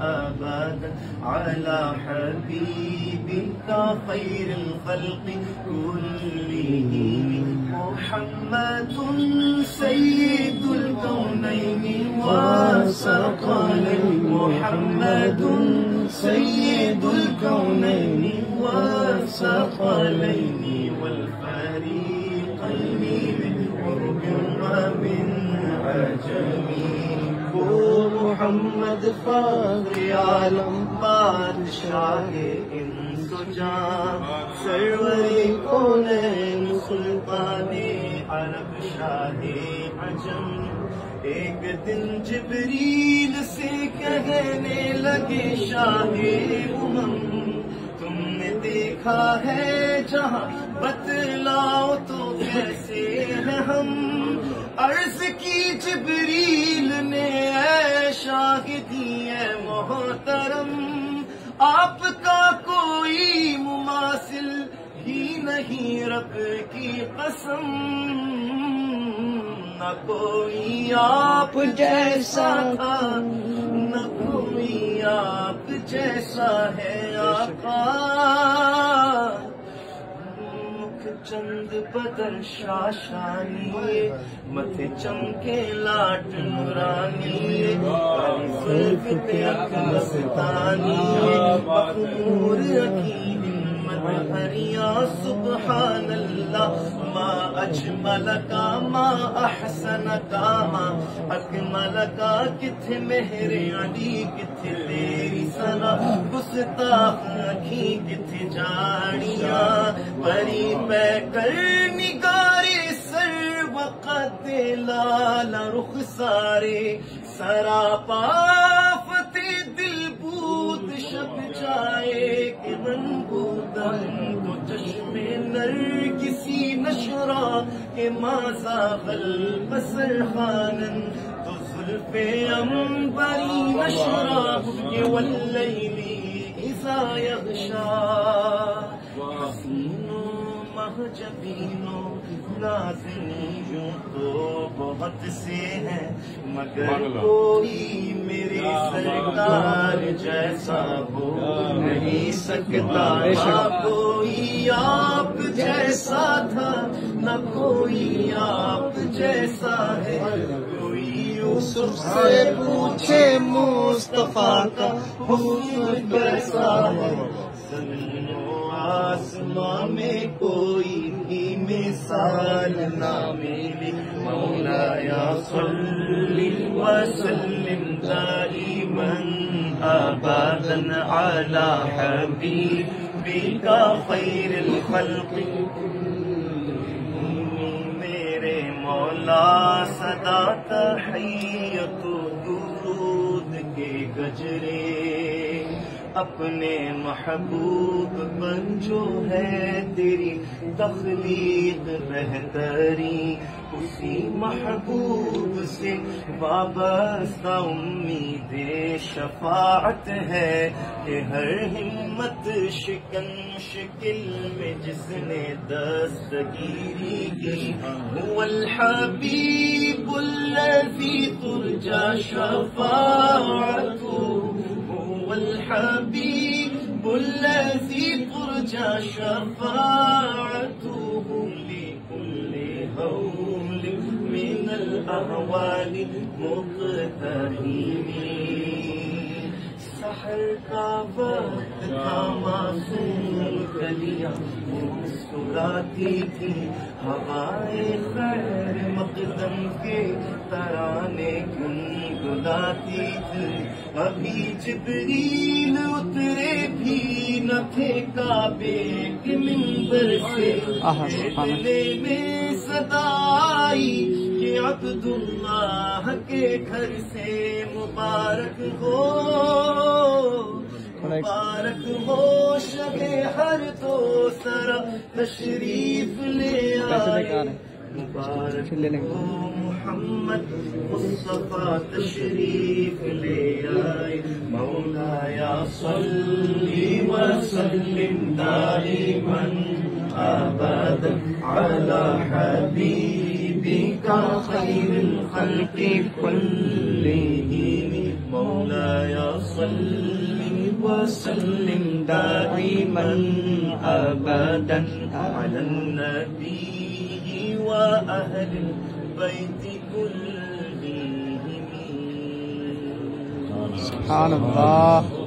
أبدا على حبيبك خير الخلق كلهم. محمد سيد الكونين والثقلين محمد سيد الكونين والثقلين والفريقين من قرب ومن عجم محمد فاضل عالم، بادشاہ انس جان۔ سرور کونین سلطان عرب، شاہ عجم ایک دن جبریل سے کہنے لگے، شاہ امم، تم نے دیکھا ہے جہاں بتلاؤ تو کیسے ہیں ہم؟ عرض کی جبریل آپ کا کوئی مماثل ہی نہیں رب کی قسم، نہ کوئی آپ جیسا تھا، نہ کوئی آپ جیسا ہے آقا۔ مکھ چند بدر شاشانی، متھے چمکے لاٹ نورانی۔ فلفت اک مستانی مخمور اکی ہمت ہریا سبحان اللہ ما اجمل کا ما احسن کا ما اکمل کا کتھ مہر علی، کتھ تیری سنا گستاخ اکھی کتھ جاڑیاں۔ پری پہ کر نگارے سر، وقت لال رخ سارے۔ سراپا مازا غل بسر خانن تو زلف امبری نشرا کہ واللیلی اذا یغشا۔ حسینوں مہجبینوں نازنیوں تو بہت سے ہیں مگر کوئی میرے سرکار جیسا ہو نہیں سکتا۔ کوئی آپ جیسا تھا، نہ کوئی آپ جیسا ہے۔ کوئی یوسف سے پوچھے، مصطفیٰ کا حسن کیسا ہے؟ زمین و آسمان میں کوئی بھی مثال نہ ملی۔ مولایا صلی وسلم دائما آبادا على حبيبك خير الخلق. میرے مولا صدا تحیت درود کے گجرے اپنے محبوب پر جو ہے تیری تخلیق بہتری، اسی محبوب سے وابستہ امید شفاعت ہے کہ ہر ہمت شکن شکل میں جس نے دستگیری کی، هو الحبیب الذی ترجى شفاعته الحبيب الذي ترجى شفاعته لكل هول من الأهوال مقتحم سحر کا وقت تھا معصوم کلیاں مسکراتی تھی ہوائے خیر مقدم کے ترانے گنگناتی تھی؟ ابھی جبریل اترے بھی نہ تھے کعبے کے منبر سے۔ میں صدا آئی عبداللہ کے گھر سے مبارک ہو مبارک ہو شب ہر تو سرا، تشریف لے آئے۔ مبارک ہو محمد مصطفیٰ، تشریف لے آئے۔ مولایا صلی وسلم دائما ابدا على حبيبك خير الخلق كلهم. مولاي صل وسلم دائما ابدا على النبي وأهل البيت كلهم. سبحان اللہ